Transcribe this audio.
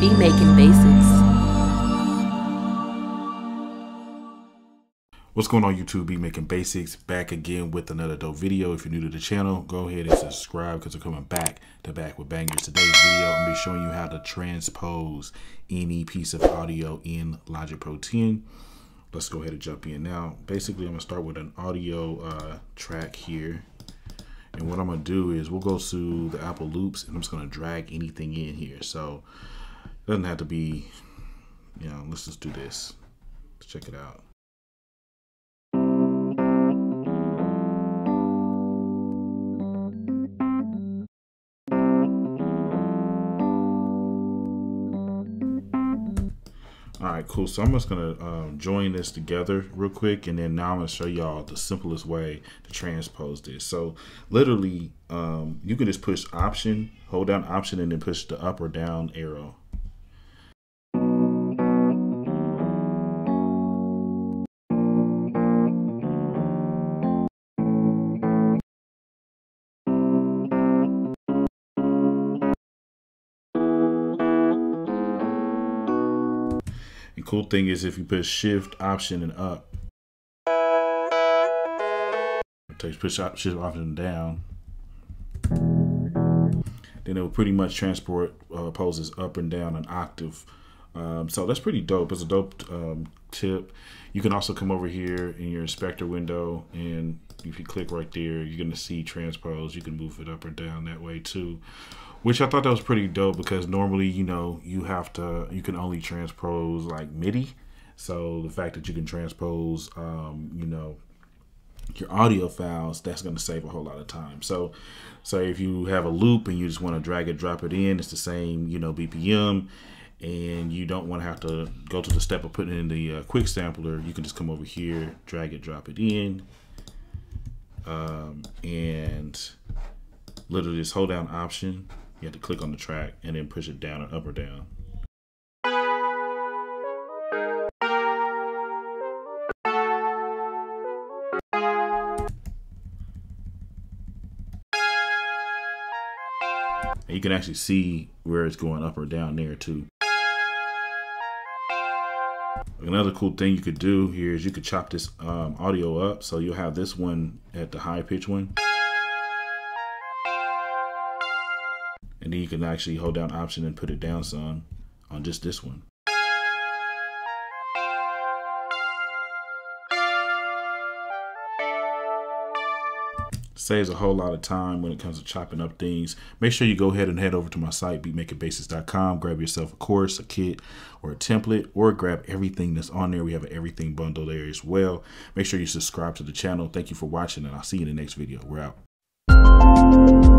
Beat Making Basics. What's going on YouTube? Beat Making Basics back again with another dope video. If you're new to the channel, go ahead and subscribe because we're coming back to back with bangers. Today's video, I'm going to be showing you how to transpose any piece of audio in Logic Pro 10. Let's go ahead and jump in now. Basically, I'm going to start with an audio uh, track here. And what I'm going to do is we'll go to the Apple Loops and I'm just going to drag anything in here. So doesn't have to be, you know, let's just do this. Let's check it out. All right, cool. So I'm just gonna um, join this together real quick, and then now I'm gonna show y'all the simplest way to transpose this. So literally, um, you can just push Option, hold down Option, and then push the up or down arrow. The cool thing is if you push shift, option, and up, takes push shift, option down, then it will pretty much transport uh, poses up and down an octave. Um, so that's pretty dope. It's a dope um, tip. You can also come over here in your inspector window and if you click right there, you're going to see transpose. You can move it up or down that way too which I thought that was pretty dope because normally, you know, you have to, you can only transpose like MIDI. So the fact that you can transpose, um, you know, your audio files, that's going to save a whole lot of time. So, so if you have a loop and you just want to drag it, drop it in, it's the same, you know, BPM, and you don't want to have to go to the step of putting in the uh, quick sampler. You can just come over here, drag it, drop it in, um, and literally just hold down Option you have to click on the track and then push it down and up or down. And you can actually see where it's going up or down there too. Another cool thing you could do here is you could chop this um, audio up. So you'll have this one at the high pitch one. and then you can actually hold down option and put it down some on just this one. Saves a whole lot of time when it comes to chopping up things. Make sure you go ahead and head over to my site, beatmakingBasics.com. Grab yourself a course, a kit, or a template, or grab everything that's on there. We have an everything bundle there as well. Make sure you subscribe to the channel. Thank you for watching, and I'll see you in the next video. We're out.